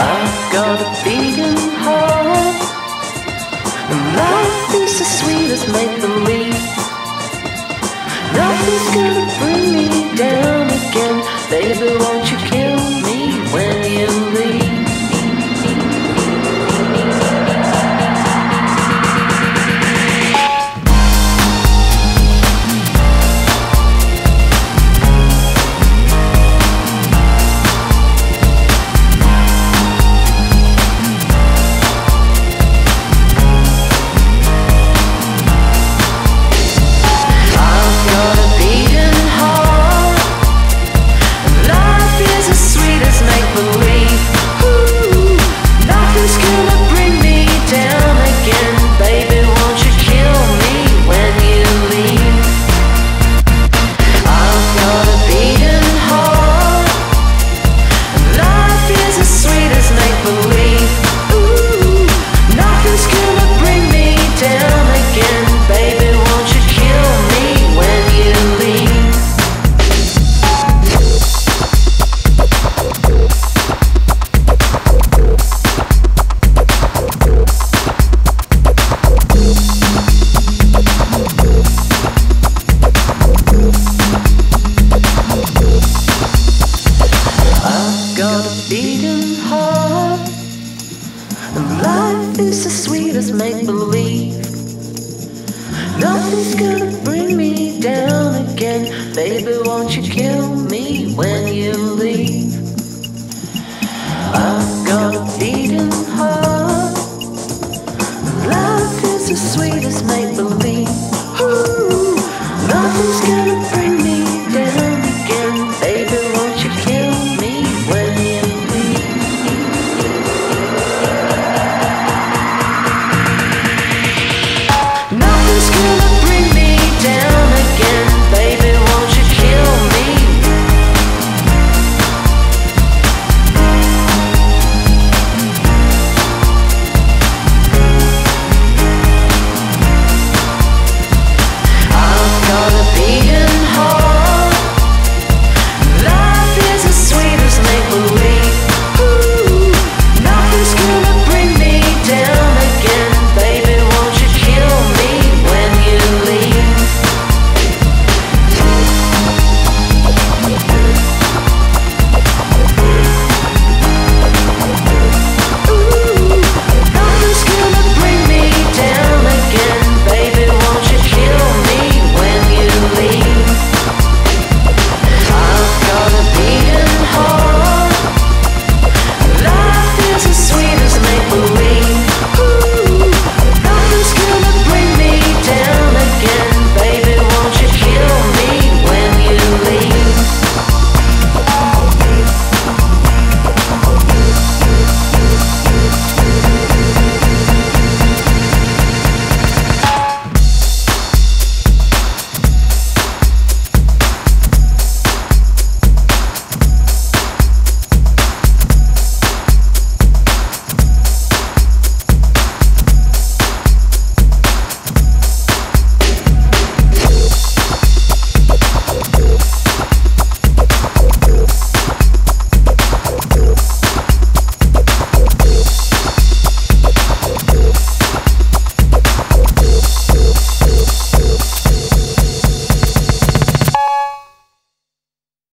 I've got a beating heart, and life is as sweet as make believe. beating heart. Life is as sweet as make believe. Nothing's gonna bring.